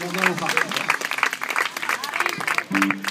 ございました。